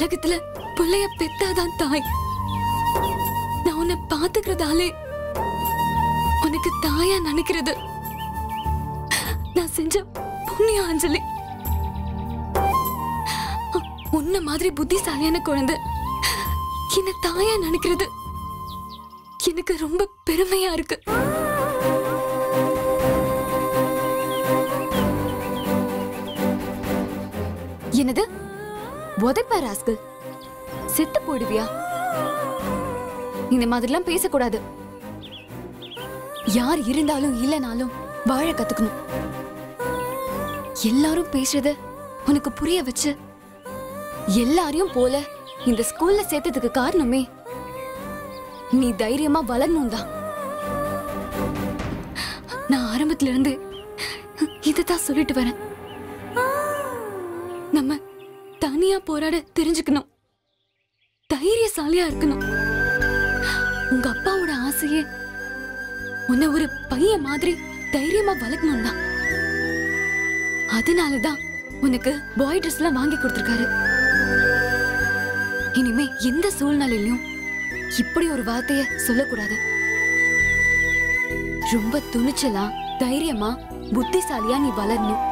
உலகத்துல பிள்ளைய பெத்தாதான் தாய். நான் உன்னை பாத்துக்கிறதாலே உனக்கு தாயா நினைக்கிறது. நான் செஞ்ச புண்ணிய அஞ்சலி உன்ன மாதிரி புத்திசாலியான குழந்தை என்ன தாயா நினைக்கிறது. எனக்கு ரொம்ப பெருமையா இருக்கு. என்னது? உதைப்பா ராஸ்கல். செத்து போயிடுவியா? இந்த மாதிரிலாம் பேசக்கூடாது. யார் இருந்தாலும் இல்லைனாலும் வாழ கத்துக்கணும். எல்லாரும் பேசுறத உனக்கு புரிய வச்சு எல்லாரையும் போல இந்த ஸ்கூல்ல சேர்த்ததுக்கு காரணமே நீ தைரியமா வளரணும் தான். நான் ஆரம்பத்துல இருந்து இதைத்தான் சொல்லிட்டு வரேன். நம்ம தனியா போராட தெரிஞ்சுக்கணும். தைரியசாலியா இருக்கணும். உங்க அப்பாவோட ஆசையே உன்னை ஒரு பையன் மாதிரி தைரியமா வளர்க்கணும் தான் அதனாலதான் உனக்கு பாய் ட்ரெஸ் எல்லாம் வாங்கி கொடுத்துருக்காரு. இனிமே எந்த சூழ்நிலையிலும் இப்படி ஒரு வார்த்தைய சொல்லக்கூடாது. ரொம்ப துணிச்சலா தைரியமா புத்திசாலியா நீ வளரணும்.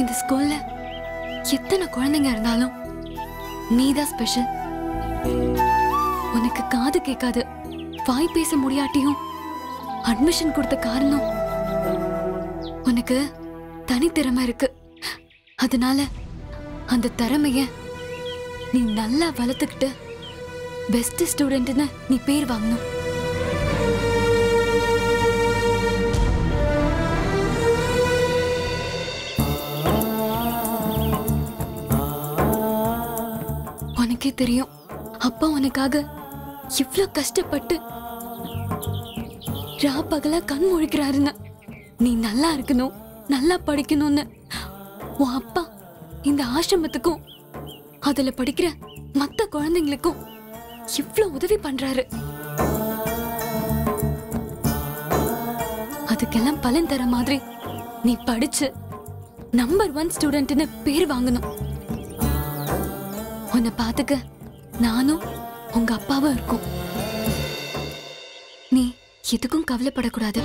இந்த ஸ்கூல்ல எத்தனை குழந்தைங்க இருந்தாலும் நீதான் ஸ்பெஷல் உனக்கு காது கேட்காது வாய் பேச முடியாட்டியும் அட்மிஷன் கொடுத்த காரணம் உனக்கு தனித்திறமை இருக்கு. அதனால அந்த திறமைய நீ நல்லா வளர்த்துக்கிட்டு பெஸ்ட் ஸ்டூடெண்ட்னு நீ பேர் வாங்கணும். உனக்கே தெரியும். அப்பா உனக்காக இவ்ளோ கஷ்டப்பட்டு ரா பகலா கண் முழிக்கிறாருன்னு. நீ நல்லா இருக்கணும் நல்லா படிக்கணும்னு. உன் அப்பா இந்த ஆசிரமத்துக்கும் அதுல படிக்கிற மத்த குழந்தைங்களுக்கும் இவ்ளோ உதவி பண்றாரு. அதுக்கெல்லாம் பலன் தர மாதிரி நீ படிச்சு நம்பர் ஒன் ஸ்டூடெண்ட்னு பேர் வாங்கணும். உன்னை பாத்துக்க நானும் உங்க அப்பாவும் இருக்கும். நீ எதுக்கும் கவலைப்படக்கூடாது.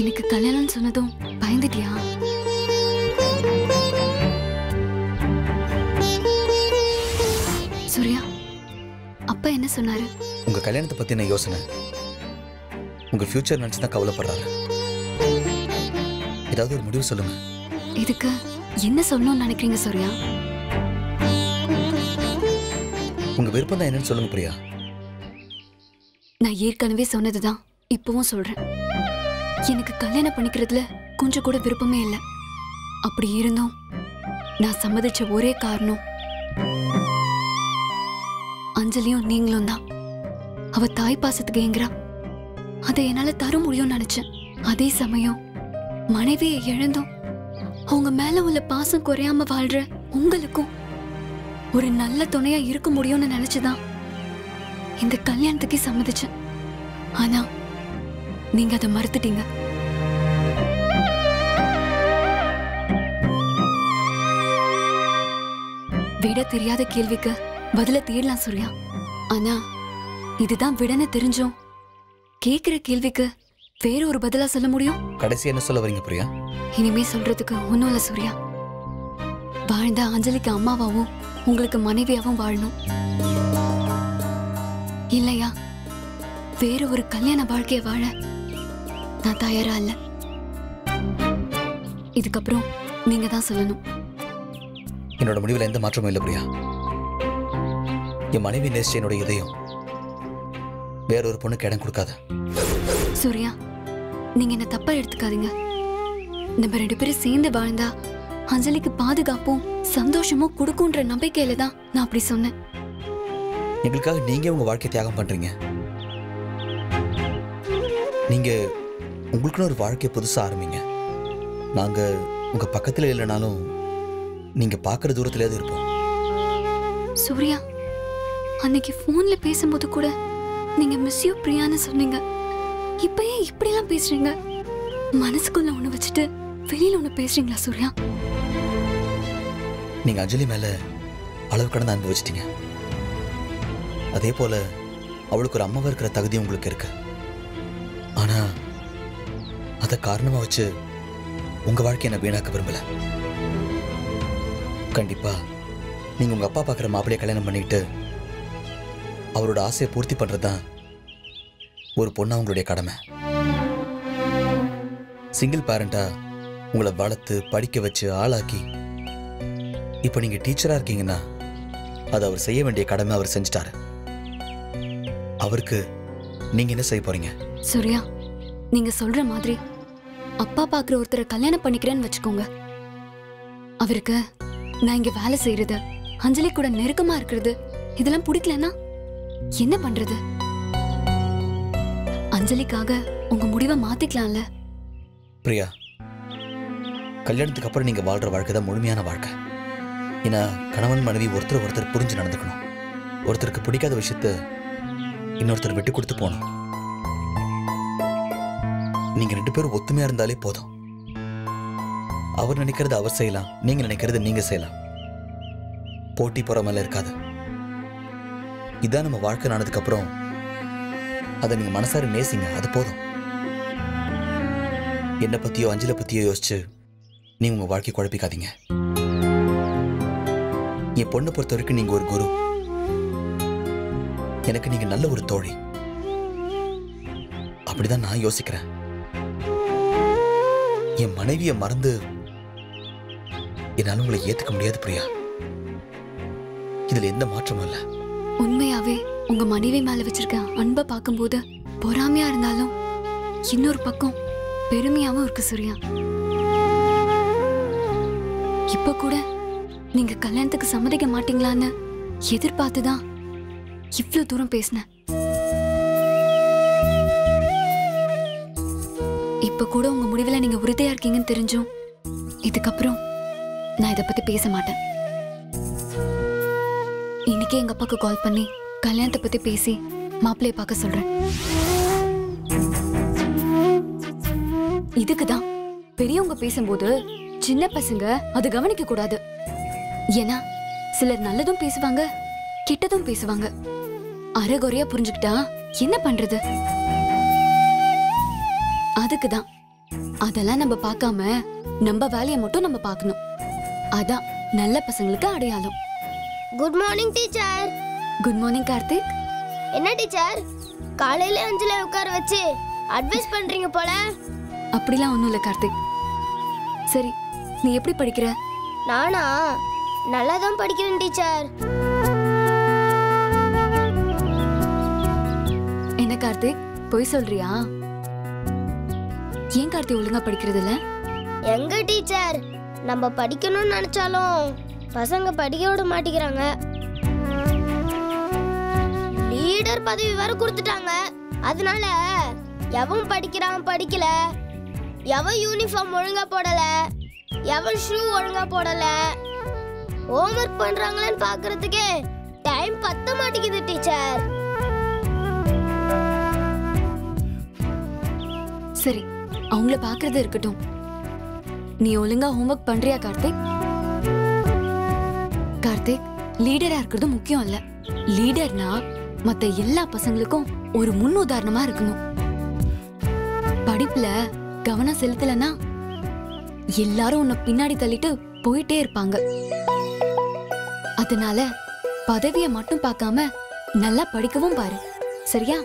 எனக்கு கல்யாணம் சொன்னதும் பயந்துட்டியா? சூர்யா அப்பா என்ன சொன்னாரு? உங்க கல்யாணத்தை பத்தின யோசனை? உங்க ஃபியூச்சர் நினைச்சு தான் கவலைப்படுறாரு. ஏதாவது ஒரு முடிவு சொல்லுங்க. இதுக்கு என்ன சொல்லணும்னு நினைக்கிறீங்க சூர்யா? உங்க விருப்பம் தான் என்னன்னு சொல்லுங்க பிரியா. நான் ஏற்கனவே சொன்னதுதான் இப்பவும் சொல்றேன். எனக்கு கல்யாணம் பண்ணிக்கிறதுல கொஞ்சம் கூட விருப்பமே இல்லை. அப்படி இருந்தும் நான் சம்மதிச்ச ஒரே காரணம் அஞ்சலியும் நீங்களும் தான். அவ தாய் பாசத்துக்கு ஏங்குறா. அதை என்னால தர முடியும்னு நினைச்சேன். அதே சமயம் மனைவியை இழந்தோம். அவங்க மேல உள்ள பாசம் குறையாம வாழ்ற உங்களுக்கும் ஒரு நல்ல துணையா இருக்க முடியும்னு நினைச்சுதான் இந்த கல்யாணத்துக்கு சம்மதிச்சேன். ஆனா நீங்க அதை மறுத்துட்டீங்க. விட தெரியாத கேள்விக்கு பதில தேடலாம் சூர்யா. ஆனா இதுதான் விடன்னு தெரிஞ்சும் கேக்குற கேள்விக்கு வேற ஒரு பதிலா சொல்ல முடியும்? கடைசி என்ன சொல்ல வரீங்க பிரியா? இனிமே சொல்றதுக்கு ஒண்ணும் இல்ல சூர்யா. வாழ்ந்த அஞ்சலிக்கு அம்மாவாவும் உங்களுக்கு மனைவியாவும் வாழணும். இல்லையா? வேற ஒரு கல்யாண வாழ்க்கைய வாழ நான் தயாரா இல்ல. இதுக்கப்புறம் நீங்க தான் சொல்லணும். என்னோட முடிவில் எந்த மாற்றமும் இல்லை பிரியா. என் மனைவி நேசிச்ச என்னோட இதயம் வேற ஒரு பொண்ணுக்கு இடம் கொடுக்காத. சூர்யா நீங்க என்ன தப்பா எடுத்துக்காதீங்க. நம்ம ரெண்டு பேரும் சேர்ந்து வாழ்ந்தா அஞ்சலிக்கு பாதுகாப்பும் சந்தோஷமும் கொடுக்குன்ற நம்பிக்கையில தான் நான் அப்படி சொன்னேன். எங்களுக்காக நீங்க உங்க வாழ்க்கை தியாகம் பண்றீங்க. நீங்க உங்களுக்குன்னு ஒரு வாழ்க்கையை புதுசா ஆரம்பிங்க. நாங்க உங்க பக்கத்துல இல்லைனாலும் நீங்க பார்க்குற தூரத்துலயாவது இருப்போம். சூர்யா அன்னைக்கு ஃபோன்ல பேசும்போது கூட நீங்க மிஸ் யூ பிரியான்னு சொன்னீங்க. இப்ப ஏன் இப்படிலாம் பேசுறீங்க? மனசுக்குள்ள ஒண்ணு வச்சுட்டு வெளியில ஒண்ணு பேசுறீங்களா சூர்யா? நீங்க அஞ்சலி மேல அளவு கடந்து அன்பு வச்சிட்டீங்க. அதே போல அவளுக்கு ஒரு அம்மாவா இருக்கிற தகுதி உங்களுக்கு இருக்கு. ஆனா அதை காரணமா வச்சு உங்க வாழ்க்கையை நான் வீணாக்க விரும்பல. கண்டிப்பா நீங்க உங்க அப்பா பார்க்குற மாப்பிள்ளைய கல்யாணம் பண்ணிட்டு அவரோட ஆசையை பூர்த்தி பண்றதுதான் ஒரு பொண்ணு அவங்களுடைய கடமை. சிங்கிள் பேரண்டா உங்களை வளர்த்து படிக்க வச்சு ஆளாக்கி இப்போ நீங்க டீச்சரா இருக்கீங்கன்னா அது அவர் செய்ய வேண்டிய கடமை அவர் செஞ்சுட்டாரு. அவருக்கு நீங்க என்ன செய்ய போறீங்க? சூர்யா நீங்க சொல்ற மாதிரி அப்பா பாக்குற ஒருத்தரை கல்யாணம் பண்ணிக்கிறேன்னு வச்சுக்கோங்க. அவருக்கு நான் இங்க வேலை செய்யறது அஞ்சலி கூட நெருக்கமா இருக்கிறது இதெல்லாம் பிடிக்கலன்னா என்ன பண்றது? அஞ்சலிக்காக உங்க முடிவை மாத்திக்கலாம்ல? பிரியா கல்யாணத்துக்கு அப்புறம் நீங்க வாழ்ற வாழ்க்கை தான் முழுமையான வாழ்க்கை. ஏன்னா கணவன் மனைவி ஒருத்தர் ஒருத்தர் புரிஞ்சு நடந்துக்கணும். ஒருத்தருக்கு பிடிக்காத விஷயத்த இன்னொருத்தர் விட்டு கொடுத்து போகணும். நீங்க ரெண்டு பேரும் ஒத்துமையா இருந்தாலே போதும். அவர் நினைக்கிறது அவர் செய்யலாம் நீங்க நினைக்கிறது நீங்க செய்யலாம். போட்டி பொறாமல இருக்காது. இதான் நம்ம வாழ்க்கை நடந்ததுக்கு அப்புறம் அதை நீங்க மனசார நேசிங்க அது போதும். என்னை பத்தியோ அஞ்சலை பத்தியோ யோசிச்சு நீங்க உங்க வாழ்க்கை குழப்பிக்காதீங்க. என் பொண்ணை பொறுத்த வரைக்கும் நீங்க ஒரு குரு. எனக்கு நீங்க நல்ல ஒரு தோழி. அப்படிதான் நான் யோசிக்கிறேன். என் மனைவியை மறந்து என்னால உங்களை ஏத்துக்க முடியாது பிரியா. இதுல எந்த மாற்றமும் இல்ல. உண்மையாவே உங்க மனைவி மேல வச்சிருக்க அன்பை பார்க்கும்போது பொறாமையா இருந்தாலும் இன்னொரு பக்கம் பெருமையாவும் இருக்கு சூர்யா. இப்ப கூட நீங்க கல்யாணத்துக்கு சம்மதிக்க மாட்டீங்களான்னு எதிர்பார்த்துதான் இவ்வளவு தூரம் பேசினேன் இப்ப கூட உங்க முடிவுல நீங்க உறுதியா இருக்கீங்கன்னு தெரிஞ்சும் இதுக்கப்புறம் நான் இதை பத்தி பேச மாட்டேன். இன்னைக்கே எங்க அப்பாக்கு கால் பண்ணி கல்யாணத்தை பத்தி பேசி மாப்பிள்ளைய பார்க்க சொல்றேன். இதுக்குதான் பெரியவங்க பேசும்போது சின்ன பசங்க அது கவனிக்க கூடாது. ஏன்னா சிலர் நல்லதும் பேசுவாங்க கெட்டதும் பேசுவாங்க. அரைகுறையா புரிஞ்சுக்கிட்டா என்ன பண்றது? அதுக்குதான். அதெல்லாம் நம்ம பார்க்காம நம்ம வேலையை மட்டும் நம்ம பார்க்கணும். அதான் நல்ல பசங்களுக்கு அடையாளம். Good morning teacher good morning Karthik என்ன டீச்சர் காலையில அஞ்சுல உட்கார வச்சு அட்வைஸ் பண்றீங்க போல. அப்படிலாம் ஒண்ணும் இல்ல கார்த்திக் சரி நீ எப்படி படிக்கிற? நானா? நல்லா தான் படிக்கிறேன் டீச்சர் என்ன கார்த்திக் பொய் சொல்றியா? ஏன் கார்த்திக் ஒழுங்கா படிக்கிறது இல்ல எங்க டீச்சர் நம்ம படிக்கணும்னு நினைச்சாலும் பசங்க படிக்க விட மாட்டேங்கிறாங்க. லீடர் பதவி வேற கொடுத்துட்டாங்க. அதனால எவன் படிக்கிறான் படிக்கல. எவன் யூனிஃபார்ம் ஒழுங்கா போடல. எவன் ஷூ ஒழுங்கா போடல. ஹோம்ஒர்க் பண்றாங்களேன்னு பாக்குறதுக்கே டைம் பத்த மாட்டேங்குது டீச்சர் சரி அவங்கள பாக்குறது இருக்கட்டும். நீ ஒழுங்கா ஹோம்ஒர்க் பண்றியா கார்த்திக்? கார்த்திக் லீடரா இருக்கிறது முக்கியம் இல்ல. லீடர்னா மத்த எல்லா பசங்களுக்கும் ஒரு முன் உதாரணமா இருக்கணும். படிப்புல கவனம் செலுத்தலன்னா எல்லாரும் உன்னை பின்னாடி தள்ளிட்டு போயிட்டே இருப்பாங்க. அதனால பதவியை மட்டும் பார்க்காம நல்லா படிக்கவும் பாரு. சரியா?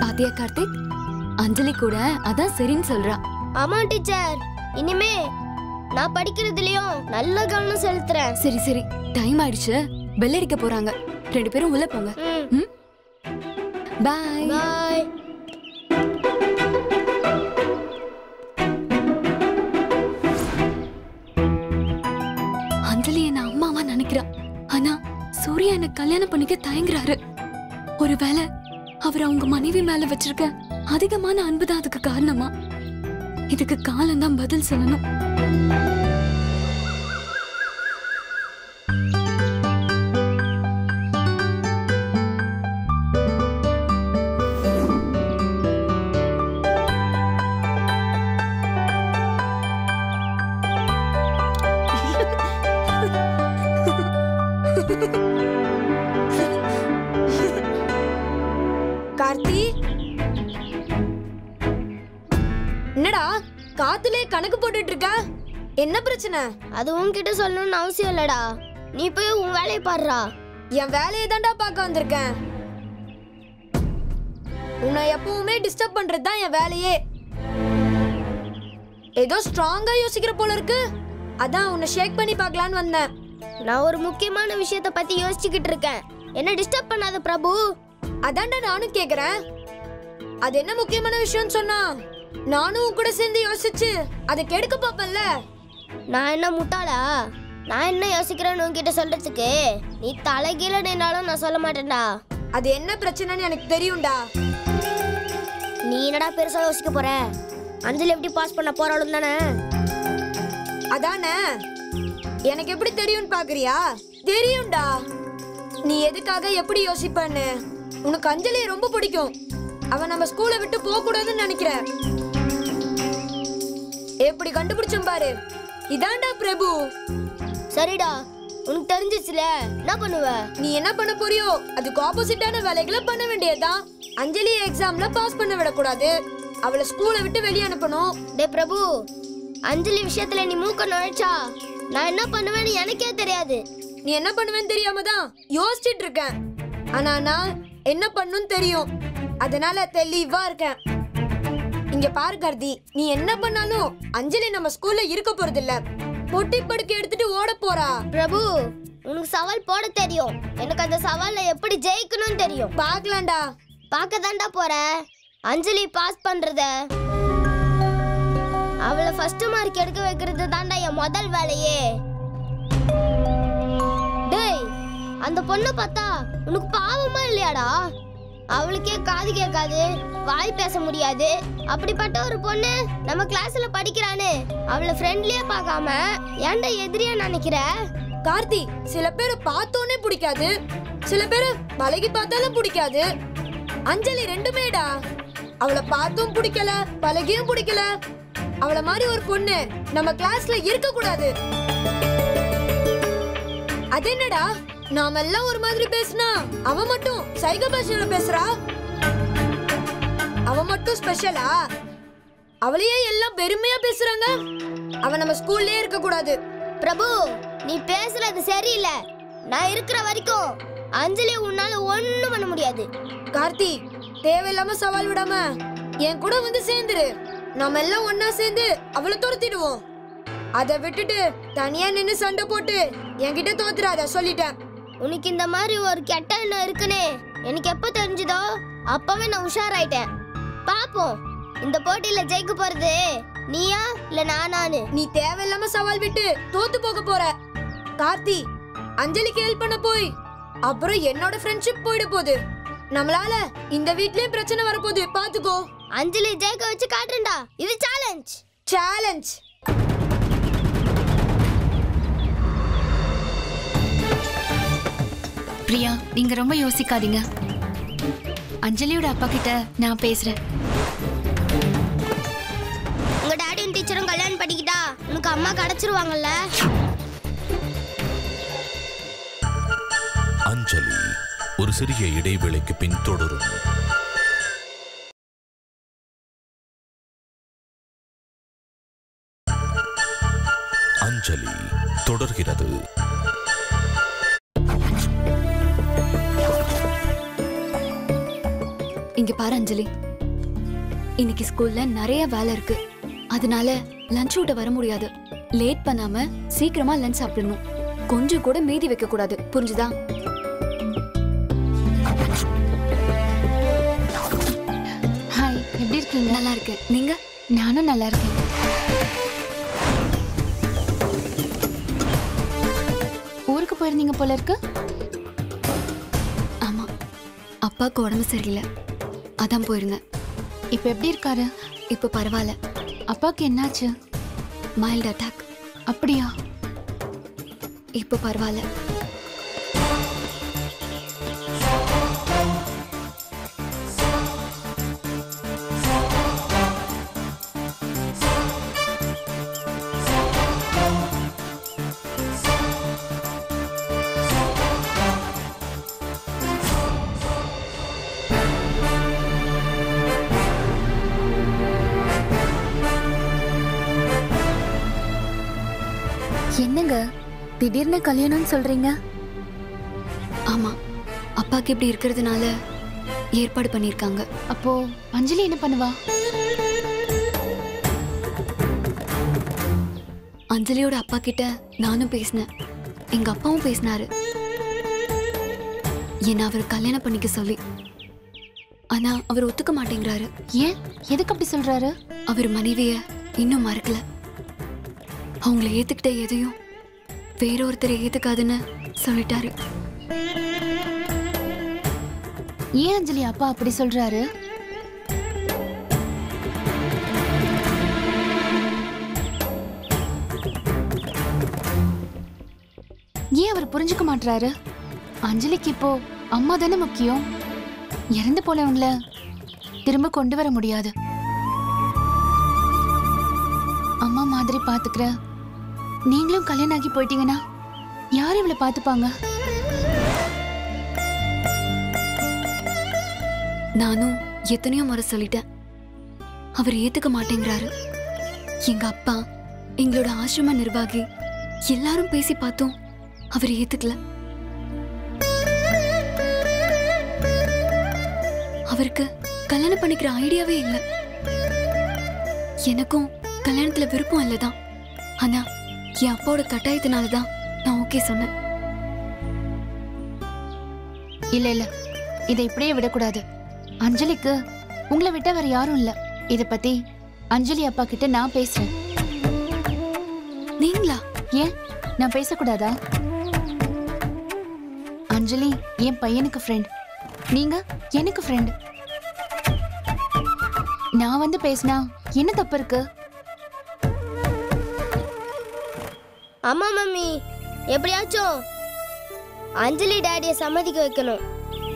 பாத்தியா கார்த்திக்? அஞ்சலி கூட அதான் சரின்னு சொல்றா. ஆமா டீச்சர். இனிமே நான் படிக்கிறதுலயும் நல்ல கவனம் செலுத்துறேன். சரி சரி. டைம் ஆயிடுச்சு. பெல் அடிக்க போறாங்க. ரெண்டு பேரும் உள்ள போங்க. பாய் பாய் அஞ்சலி என்ன அம்மாவா நினைக்கிறா? ஆனா சூர்யா என்ன கல்யாணம் பண்ணிக்க தயங்குறாரு. ஒருவேளை அவர் அவங்க மனைவி மேல வச்சிருக்க அதிகமான அன்புதான் அதுக்கு காரணமா? இதுக்கு காலம்தான் பதில் சொல்லணும். கார்த்தி? என்னடா காத்துலயே கணக்கு போட்டுட்டு இருக்க? என்ன பிரச்சனை? அது உன்கிட்ட சொல்லணும்னு அவசியம் இல்லடா. நீ போய் உன் வேலையை பாடுறா என் வேலையை தான்டா பார்க்க வந்திருக்கேன். உன்னை எப்பவுமே டிஸ்டர்ப் பண்றது தான் என் வேலையே. ஏதோ ஸ்ட்ராங்கா யோசிக்கிற போல இருக்கு. அதான் உன்னை ஷேக் பண்ணி பார்க்கலான்னு வந்தேன். நான் ஒரு முக்கியமான விஷயத்த பத்தி யோசிச்சுக்கிட்டு இருக்கேன். என்ன டிஸ்டர்ப் பண்ணாத பிரபு? அதான்டா நானும் கேக்குறேன். அது என்ன முக்கியமான விஷயம்னு சொன்னா நானும் கூட சேர்ந்து யோசிச்சு அதை கெடுக்க பாப்பேன்ல நான் என்ன முட்டாளா? நான் என்ன யோசிக்கிறேன்னு உன்கிட்ட சொல்றதுக்கு? நீ தலைகீழ நின்னாலும் நான் சொல்ல மாட்டேன்டா. அது என்ன பிரச்சனைன்னு எனக்கு தெரியும்டா. நீ என்னடா பெருசா யோசிக்க போற? அஞ்சலி எப்படி பாஸ் பண்ண போறாளும் தானே? அதானே? எனக்கு எப்படி தெரியும்னு பாக்குறியா? தெரியும்டா. நீ எதுக்காக எப்படி யோசிப்பன்னு? உனக்கு அஞ்சலியை ரொம்ப பிடிக்கும். அவன் நம்ம ஸ்கூலை விட்டு போக கூடாதுன்னு நினைக்கிற. எப்படி கண்டுபிடிச்சோம் பாரு. இதான்டா பிரபு. சரிடா உனக்கு தெரிஞ்சிச்சுல என்ன பண்ணுவ? நீ என்ன பண்ண போறியோ அதுக்கு ஆப்போசிட்டான வேலைகளை பண்ண வேண்டியதுதான் அஞ்சலி எக்ஸாம்ல பாஸ் பண்ண விடக்கூடாது. அவளை ஸ்கூலை விட்டு வெளியே அனுப்பணும். டே பிரபு அஞ்சலி விஷயத்துல நீ மூக்க நுழைச்சா நான் என்ன பண்ணுவேன்னு எனக்கே தெரியாது. நீ என்ன பண்ணுவேன்னு தெரியாம தான் யோசிச்சுட்டு இருக்கேன். ஆனா நான் என்ன பண்ணுன்னு தெரியும். அதனால தெளிவா இருக்கேன். இங்க பாரு கார்த்தி நீ என்ன பண்ணாலும் அஞ்சலி நம்ம ஸ்கூல்ல இருக்க போறது இல்ல பொட்டி படுக்கை எடுத்துட்டு ஓட போறா. பிரபு உனக்கு சவால் போட தெரியும். எனக்கு அந்த சவால்ல எப்படி ஜெயிக்கணும்னு தெரியும். பாக்கலாம்டா பார்க்க தான்டா போற. அஞ்சலி பாஸ் பண்றத. அவளை ஃபர்ஸ்ட் மார்க் எடுக்க வைக்கிறது தான்டா என் முதல் வேலையே. டேய் அந்த பொண்ணை பார்த்தா உனக்கு பாவமா இல்லையாடா? அவளுக்கே காது கேட்காது வாய் பேச முடியாது. அப்படிப்பட்ட ஒரு பொண்ணு நம்ம கிளாஸ்ல படிக்கிறானே. அவளை ஃப்ரெண்ட்லியா பார்க்காம ஏன்டா எதிரியா நினைக்கிற? கார்த்தி சில பேர் பார்த்தோன்னே பிடிக்காது. சில பேர் பழகி பார்த்தாலும் பிடிக்காது. அஞ்சலி ரெண்டுமேடா. அவளை பார்த்தும் பிடிக்கல பழகியும் பிடிக்கல. அவளை மாதிரி ஒரு பொண்ணு நம்ம கிளாஸ்ல இருக்க கூடாது அது என்னடா நாம எல்லாம் ஒரு மாதிரி பேசினா அவ மட்டும் சைக பாஷையில பேசுறா? அவ மட்டும் ஸ்பெஷலா அவளையே எல்லாம் பெருமையா பேசுறாங்க? அவ நம்ம ஸ்கூல்லயே இருக்க கூடாது பிரபு நீ பேசுறது சரியில்லை. நான் இருக்கிற வரைக்கும் அஞ்சலி உன்னால ஒண்ணும் பண்ண முடியாது. கார்த்தி தேவையில்லாம சவால் விடாம என் கூட வந்து சேர்ந்துரு. நாம எல்லாம் ஒன்னா சேர்ந்து அவளை துரத்திடுவோம். அதை விட்டுட்டு தனியா நின்னு சண்டை போட்டு என்கிட்ட தோத்துறாத சொல்லிட்டேன். உனக்கு இந்த மாதிரி ஒரு கெட்ட எண்ணம் இருக்குன்னு எனக்கு எப்ப தெரிஞ்சதோ அப்பவே நான் உஷாராயிட்டேன். பாப்போம் இந்த போட்டியில ஜெயிக்க போறது நீயா இல்ல நானானு நீ தேவையில்லாம சவால் விட்டு தோத்து போக போற. கார்த்தி அஞ்சலிக்கு ஹெல்ப் பண்ண போய் அப்புறம் என்னோட ஃப்ரெண்ட்ஷிப் போயிட போகுது. நம்மளால இந்த வீட்லயும் பிரச்சனை வரப்போகுது. பாத்துக்கோ. அஞ்சலி ஜெயிக்க வச்சு காட்டுறேன்டா. இது சேலஞ்ச் சேலஞ்ச் பிரியா நீங்க ரொம்ப யோசிக்காதீங்க. அஞ்சலியோட அப்பா கிட்ட நான் பேசுறேன். உங்க டாடியும் டீச்சரும் கல்யாணம் பண்ணிக்கிட்டா? உனக்கு அம்மா கிடைச்சிருவாங்கல்ல? அஞ்சலி ஒரு சிறிய இடைவேளைக்கு பின் தொடரும். அஞ்சலி தொடர்கிறது. இங்க பாரு அஞ்சலி. இன்னைக்கு ஸ்கூல்ல நிறைய வேலை இருக்கு. அதனால லஞ்ச் விட்ட வர முடியாது. லேட் பண்ணாம சீக்கிரமா லஞ்ச் சாப்பிடணும். கொஞ்சம் கூட மீதி வைக்க கூடாது. புரிஞ்சுதா? ஹாய் எப்படி இருக்கீங்க? நல்லா இருக்கு நீங்க? நானும் நல்லா இருக்கேன். ஊருக்கு போயிருந்தீங்க போல இருக்கு? ஆமா. அப்பாவுக்கு உடம்பு சரியில்லை. அதான் போயிருந்தேன். இப்போ எப்படி இருக்காரு? இப்போ பரவாயில்ல. அப்பாவுக்கு என்னாச்சு? மைல்டு அட்டாக் அப்படியா? இப்போ பரவாயில்ல. திடீர்னு கல்யாணம்னு சொல்றீங்க? ஆமா. அப்பாக்கு இப்படி இருக்கிறதுனால ஏற்பாடு பண்ணியிருக்காங்க. அப்போ அஞ்சலி என்ன பண்ணுவா? அஞ்சலியோட அப்பா கிட்ட நானும் பேசினேன். எங்க அப்பாவும் பேசினாரு. என்ன அவர் கல்யாணம் பண்ணிக்க சொல்லி. ஆனா அவர் ஒத்துக்க மாட்டேங்கிறாரு. ஏன்? எதுக்கு அப்படி சொல்றாரு? அவர் மனைவிய இன்னும் மறக்கல. அவங்கள ஏத்துக்கிட்ட எதையும் வேற ஒருத்தரை ஏத்துக்காதுன்னு சொல்லிட்டாரு. ஏன் அஞ்சலி அப்பா அப்படி சொல்றாரு? ஏன் அவர் புரிஞ்சுக்க மாட்றாரு? அஞ்சலிக்கு இப்போ அம்மா தானே முக்கியம். இறந்து போனவங்கள திரும்ப கொண்டு வர முடியாது. அம்மா மாதிரி பாத்துக்கிற நீங்களும் கல்யாணம் ஆகி போயிட்டீங்கன்னா யார் இவளை பாத்துப்பாங்க நானும் எத்தனையோ முறை சொல்லிட்டேன். அவர் ஏத்துக்க மாட்டேங்கிறாரு. எங்க அப்பா எங்களோட ஆசிரம நிர்வாகி எல்லாரும் பேசி பார்த்தோம் அவர் ஏத்துக்கல. அவருக்கு கல்யாணம் பண்ணிக்கிற ஐடியாவே இல்ல. எனக்கும் கல்யாணத்துல விருப்பம் இல்லதான். ஆனா என் அப்பாவோட கட்டாயத்தினால தான் நான் ஓகே சொன்னேன். இல்ல இல்ல. இதை இப்படியே விடக்கூடாது. அஞ்சலிக்கு உங்களை விட்ட வேற யாரும் இல்ல. இத பத்தி அஞ்சலி அப்பா கிட்ட நான் பேசுறேன். நீங்களா? ஏன்? நான் பேசக்கூடாதா? அஞ்சலி என் பையனுக்கு ஃப்ரெண்ட் நீங்க? எனக்கு ஃப்ரெண்ட் நான் வந்து பேசினா என்ன தப்பு இருக்கு? ஆமாம் மம்மி. எப்படியாச்சும் அஞ்சலி டேடியை சம்மதிக்க வைக்கணும்.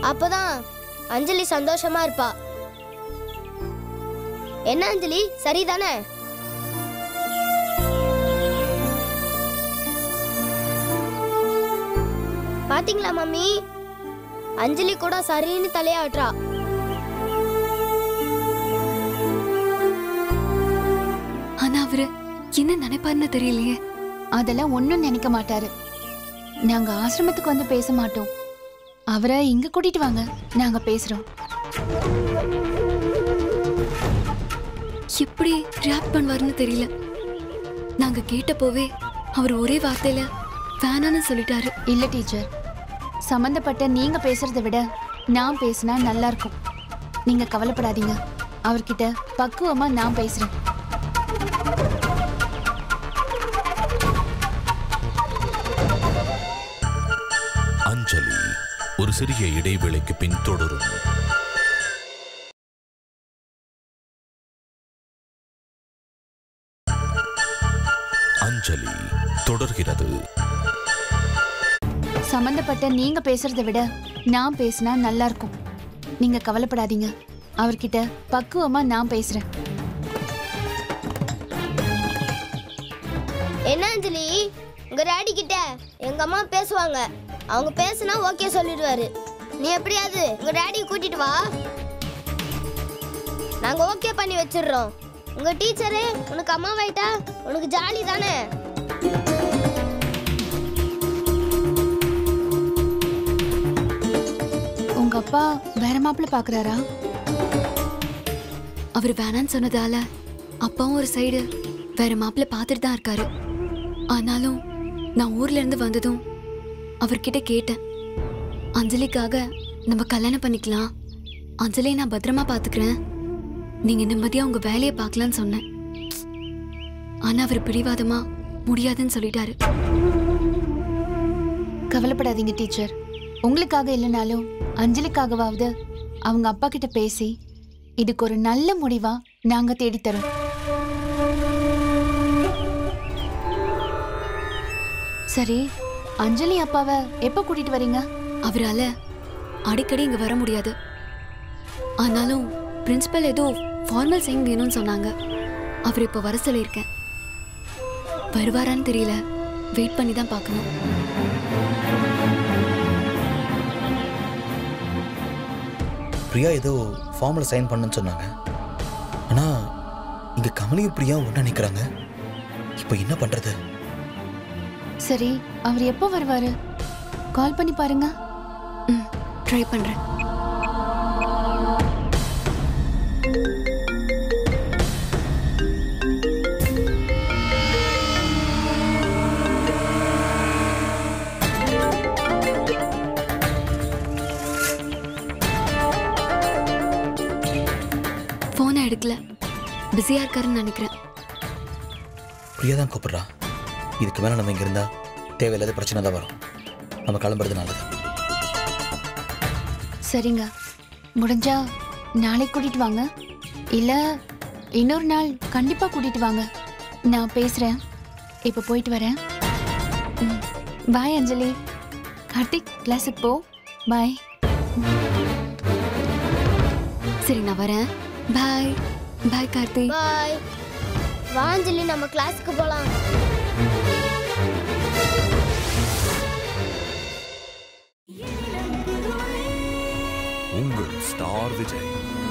அப்போதான் அஞ்சலி சந்தோஷமா இருப்பா. என்ன அஞ்சலி? சரிதானே? பாத்தீங்களா மம்மி? அஞ்சலி கூட சரின்னு தலையாட்டுறா. ஆனா அவரு என்ன நினைப்பாருன்னு தெரியலையே. அதெல்லாம் ஒண்ணும் நினைக்க மாட்டாரு. நாங்க ஆசிரமத்துக்கு வந்து பேச மாட்டோம். அவரை இங்க கூட்டிட்டு வாங்க. நாங்க பேசுறோம். எப்படி ரியாக்ட் பண்ணுவாருன்னு தெரியல. நாங்க கேட்டப்போவே அவர் ஒரே வார்த்தையில வேணான்னு சொல்லிட்டாரு. இல்ல டீச்சர். சம்பந்தப்பட்ட நீங்க பேசுறதை விட நான் பேசினா நல்லா இருக்கும். நீங்க கவலைப்படாதீங்க. அவர்கிட்ட பக்குவமா நான் பேசுறேன். அஞ்சலி ஒரு சிறிய இடைவேளைக்கு பின் தொடரும். அஞ்சலி தொடர்கிறது. சம்பந்தப்பட்ட நீங்க பேசுறதை விட நான் பேசினா நல்லா இருக்கும் நீங்க கவலைப்படாதீங்க. அவர்கிட்ட பக்குவமா நான் பேசுறேன். என்ன அஞ்சலி? உங்க டாடி கிட்ட எங்க அம்மா பேசுவாங்க. அவங்க பேசுனா ஓகே சொல்லிடுவாரு. நீ எப்படியாவது உங்க டேடி கூட்டிட்டு வா. நாங்க ஓகே பண்ணி வச்சிடுறோம். உங்க டீச்சரு உனக்கு அம்மாவாயிட்டா உனக்கு ஜாலி தானே? உங்க அப்பா வேற மாப்பிள்ள பாக்குறாரா? அவர் வேணான்னு சொன்னதால அப்பாவும் ஒரு சைடு வேற மாப்பிள்ள பார்த்துட்டு தான் இருக்காரு. ஆனாலும் நான் ஊர்ல இருந்து வந்ததும் அவர்கிட்ட கேட்டேன். அஞ்சலிக்காக நம்ம கல்யாணம் பண்ணிக்கலாம். அஞ்சலியை நான் பத்திரமா பார்த்துக்கிறேன். நீங்கள் நிம்மதியாக உங்கள் வேலையை பார்க்கலான்னு சொன்னேன். ஆனால் அவர் பிடிவாதமாக முடியாதுன்னு சொல்லிட்டாரு. கவலைப்படாதீங்க டீச்சர். உங்களுக்காக இல்லைனாலும் அஞ்சலிக்காகவாவது அவங்க அப்பா கிட்ட பேசி இதுக்கு ஒரு நல்ல முடிவா நாங்க தேடித்தரோம். சரி அஞ்சலி அப்பாவை எப்ப கூட்டிட்டு வரீங்க? அவரால அடிக்கடி இங்க வர முடியாது. ஆனாலும் பிரின்சிபல் ஏதோ ஃபார்மல் சைன் வேணும்னு சொன்னாங்க. அவர் இப்போ வர சொல்லியிருக்கேன். வருவாரான்னு தெரியல. வெயிட் பண்ணி தான் பார்க்கணும். பிரியா ஏதோ ஃபார்மில் சைன் பண்ணுன்னு சொன்னாங்க. ஆனால் இங்கே கமலியும் பிரியா ஒன்றா நிற்கிறாங்க இப்போ என்ன பண்ணுறது சரி அவர் எப்போ வருவாரு? கால் பண்ணி பாருங்க. ம் ட்ரை பண்றேன். ஃபோனை எடுக்கல. பிஸியா இருக்காருன்னு நினைக்கிறேன். பிரியா தான் கூப்பிடுறா. இதுக்கு மேலே நம்ம இங்கே இருந்தால் தேவையில்லாத பிரச்சனை தான் வரும். நம்ம கிளம்புறது நல்லது. சரிங்க. முடிஞ்சா நாளைக்கு கூட்டிட்டு வாங்க. இல்ல இன்னொரு நாள் கண்டிப்பா கூட்டிட்டு வாங்க. நான் பேசுறேன். இப்ப போயிட்டு வரேன். பாய் அஞ்சலி. கார்த்திக் கிளாஸுக்கு போ. பாய் சரி நான் வரேன். பாய் பாய் கார்த்தி பாய் வாஞ்சலி நம்ம கிளாஸ்க்கு போலாம். और विजय।